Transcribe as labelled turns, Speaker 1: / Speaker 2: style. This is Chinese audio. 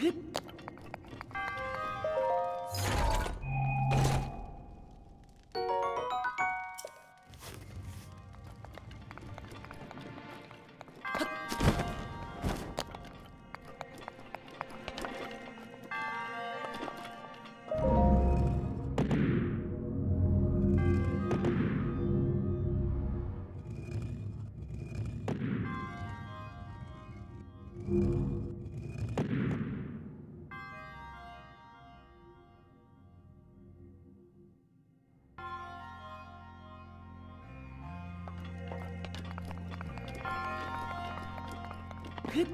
Speaker 1: Hip 嘿